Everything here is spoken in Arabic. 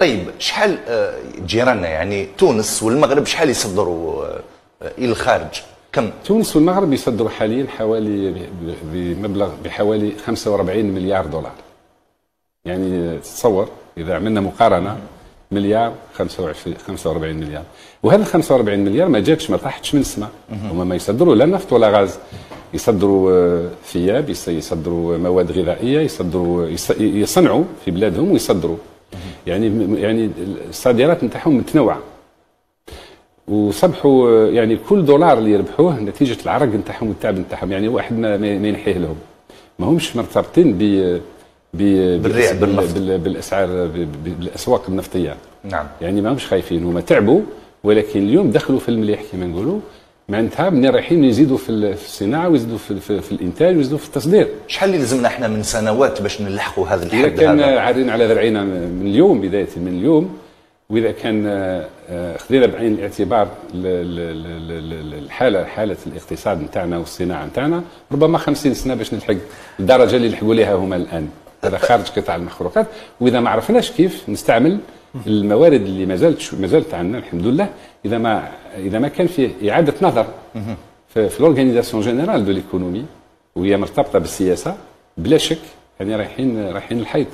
طيب شحال آه، جيراننا يعني تونس والمغرب شحال يصدروا آه، إلى الخارج؟ كم؟ تونس والمغرب يصدروا حاليا حوالي بمبلغ بحوالي 45 مليار دولار. يعني تصور إذا عملنا مقارنة مليار 25 45 مليار. وهذا 45 مليار ما جاتش ما طاحتش من السماء. هما ما يصدروا لا نفط ولا غاز. يصدروا آه، ثياب يص- يصدروا مواد غذائية يصدروا يص- يصنعوا في بلادهم ويصدروا. يعني يعني الصادرات نتاعهم متنوعة. وصبحوا يعني كل دولار اللي يربحوه نتيجة العرق نتاعهم والتعب نتاعهم يعني واحد ما, ما ينحيه لهم. ما همش مرتبطين ب بالريع، بال- بالنفط. بال- بالأسعار بالأسواق النفطية. نعم. يعني ما همش خايفين هما تعبوا ولكن اليوم دخلوا في المليح كما نقولوا معناتها من رايحين يزيدوا في ال- في الصناعة ويزيدوا في, في, في الإنتاج ويزيدوا في التصدير. شحال اللي لزمنا إحنا من سنوات باش نلحقوا هذا إذا الحد كان هذا؟ عارين على ذرعينا من اليوم بداية من اليوم وإذا كان آه، آه، خذينا بعين الاعتبار الحاله حالة الاقتصاد نتاعنا والصناعة نتاعنا ربما 50 سنة باش نلحق الدرجة اللي لحقوا لها هما الآن. هذا خارج قطاع المخلوقات. وإذا ما عرفناش كيف نستعمل الموارد اللي ما زالت ما زالت عندنا الحمد لله إذا ما إذا ما كان في إعادة نظر في, في l'organisation générale de l'économie وهي مرتبطة بالسياسة بلا شك يعني رايحين رايحين الحيط.